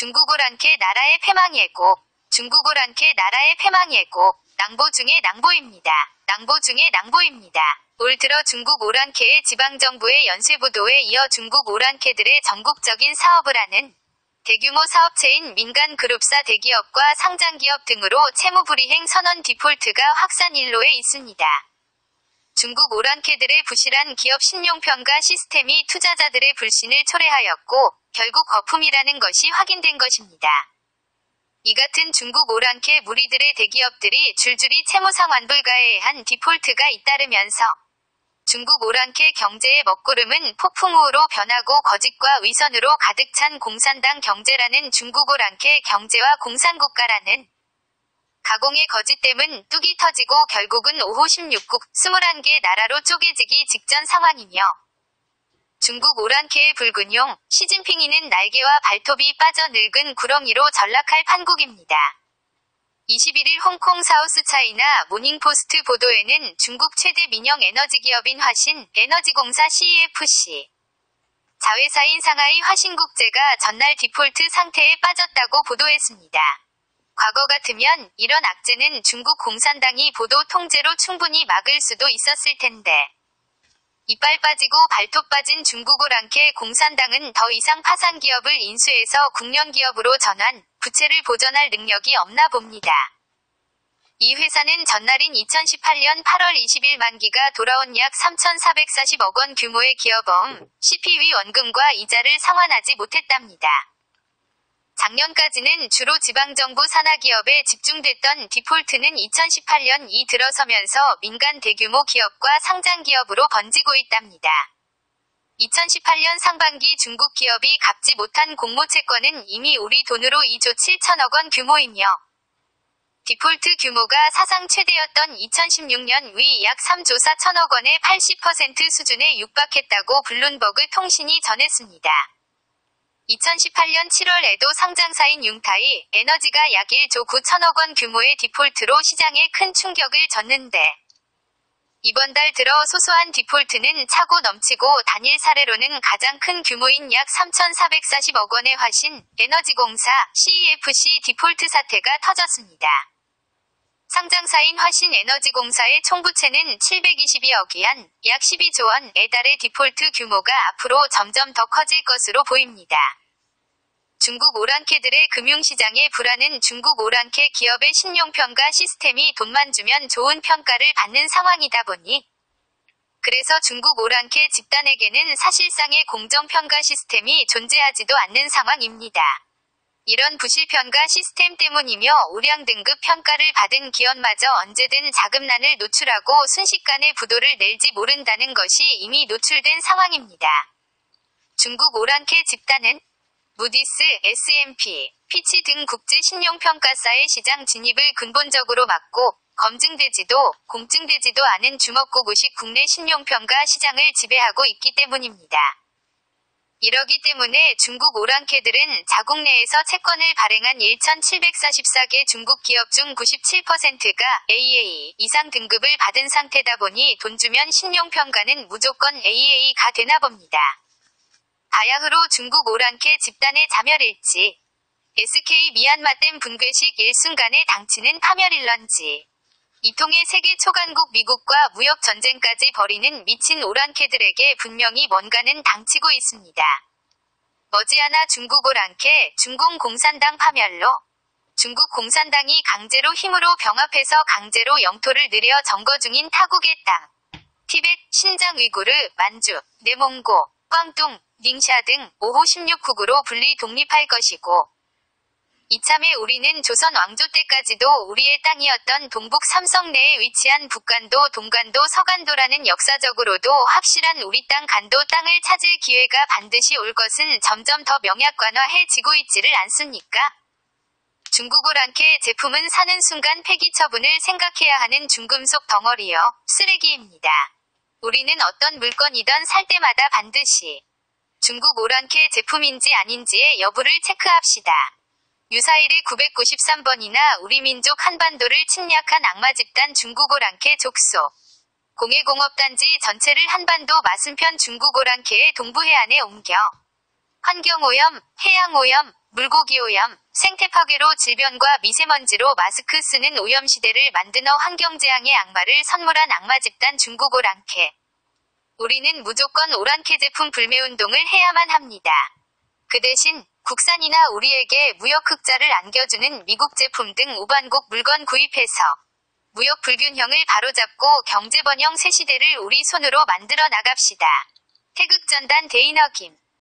중국 오랑캐 나라의 패망예고, 중국 오랑캐 나라의 패망예고, 낭보 중의 낭보입니다. 낭보 중의 낭보입니다. 올 들어 중국 오랑캐의 지방정부의 연쇄보도에 이어 중국 오랑캐들의 전국적인 사업을 하는 대규모 사업체인 민간 그룹사 대기업과 상장기업 등으로 채무불이행 선언 디폴트가 확산 일로에 있습니다. 중국 오랑캐들의 부실한 기업 신용평가 시스템이 투자자들의 불신을 초래하였고 결국 거품이라는 것이 확인된 것입니다. 이 같은 중국 오랑캐 무리들의 대기업들이 줄줄이 채무상환 불가에 한 디폴트가 잇따르면서 중국 오랑캐 경제의 먹구름은 폭풍우로 변하고 거짓과 위선으로 가득 찬 공산당 경제라는 중국 오랑캐 경제와 공산국가라는 가공의 거짓됨은 뚝이 터지고 결국은 5호 16국 21개 나라로 쪼개지기 직전 상황이며 중국 오랑캐의 붉은 용, 시진핑이는 날개와 발톱이 빠져 늙은 구렁이로 전락할 판국입니다. 21일 홍콩 사우스 차이나 모닝포스트 보도에는 중국 최대 민영 에너지 기업인 화신 에너지공사 CEFC 자회사인 상하이 화신국제가 전날 디폴트 상태에 빠졌다고 보도했습니다. 과거 같으면 이런 악재는 중국 공산당이 보도 통제로 충분히 막을 수도 있었을 텐데 이빨 빠지고 발톱 빠진 중국 오랑캐 공산당은 더 이상 파산 기업을 인수해서 국영 기업으로 전환, 부채를 보전할 능력이 없나 봅니다. 이 회사는 전날인 2018년 8월 20일 만기가 돌아온 약 3,440억 원 규모의 기업어음, CP위 원금과 이자를 상환하지 못했답니다. 작년까지는 주로 지방정부 산하기업에 집중됐던 디폴트는 2018년 이 들어서면서 민간 대규모 기업과 상장기업으로 번지고 있답니다. 2018년 상반기 중국 기업이 갚지 못한 공모채권은 이미 우리 돈으로 2조 7천억 원 규모이며 디폴트 규모가 사상 최대였던 2016년 위 약 3조 4천억 원의 80% 수준에 육박했다고 블룸버그 통신이 전했습니다. 2018년 7월에도 상장사인 융타이 에너지가 약 1조 9천억 원 규모의 디폴트로 시장에 큰 충격을 줬는데 이번 달 들어 소소한 디폴트는 차고 넘치고 단일 사례로는 가장 큰 규모인 약 3,440억 원의 화신 에너지공사 CEFC 디폴트 사태가 터졌습니다. 상장사인 화신에너지공사의 총부채는 722억 위안, 약 12조 원에 달해 디폴트 규모가 앞으로 점점 더 커질 것으로 보입니다. 중국 오랑캐들의 금융시장의 불안은 중국 오랑캐 기업의 신용평가 시스템이 돈만 주면 좋은 평가를 받는 상황이다 보니 그래서 중국 오랑캐 집단에게는 사실상의 공정평가 시스템이 존재하지도 않는 상황입니다. 이런 부실평가 시스템 때문이며 우량 등급 평가를 받은 기업마저 언제든 자금난을 노출하고 순식간에 부도를 낼지 모른다는 것이 이미 노출된 상황입니다. 중국 오랑캐 집단은 무디스, S&P, 피치 등 국제 신용평가사의 시장 진입을 근본적으로 막고 검증되지도 공증되지도 않은 주먹구구식 국내 신용평가 시장을 지배하고 있기 때문입니다. 이러기 때문에 중국 오랑캐들은 자국 내에서 채권을 발행한 1,744개 중국 기업 중 97%가 AA 이상 등급을 받은 상태다 보니 돈 주면 신용평가는 무조건 AA가 되나 봅니다. 바야흐로 중국 오랑캐 집단의 자멸일지, SK 미얀마댐 붕괴식 일순간의 당치는 파멸일런지, 이통의 세계 초강국 미국과 무역 전쟁까지 벌이는 미친 오랑캐들에게 분명히 뭔가는 당치고 있습니다. 머지않아 중국 오랑캐, 중공 공산당 파멸로 중국 공산당이 강제로 힘으로 병합해서 강제로 영토를 늘려 점거 중인 타국의 땅, 티벳, 신장 위구르, 만주, 내몽고, 꽝tung, 닝샤 등 5호 16국으로 분리 독립할 것이고 이참에 우리는 조선 왕조 때까지도 우리의 땅이었던 동북 삼성 내에 위치한 북간도, 동간도, 서간도라는 역사적으로도 확실한 우리 땅 간도 땅을 찾을 기회가 반드시 올 것은 점점 더 명약관화해 지고 있지를 않습니까? 중국 오랑캐 제품은 사는 순간 폐기 처분을 생각해야 하는 중금속 덩어리여 쓰레기입니다. 우리는 어떤 물건이든 살 때마다 반드시 중국 오랑캐 제품인지 아닌지의 여부를 체크합시다. 유사일의 993번이나 우리 민족 한반도를 침략한 악마 집단 중국 오랑캐 족속. 공해공업단지 전체를 한반도 맞은편 중국 오랑캐의 동부 해안에 옮겨 환경오염, 해양오염, 물고기 오염, 생태 파괴로 질병과 미세먼지로 마스크 쓰는 오염 시대를 만드너 환경재앙의 악마를 선물한 악마 집단 중국 오랑캐. 우리는 무조건 오랑캐 제품 불매 운동을 해야만 합니다. 그 대신 국산이나 우리에게 무역 흑자를 안겨주는 미국 제품 등 우반국 물건 구입해서 무역 불균형을 바로잡고 경제 번영 새 시대를 우리 손으로 만들어 나갑시다. 태극전단 데이너 김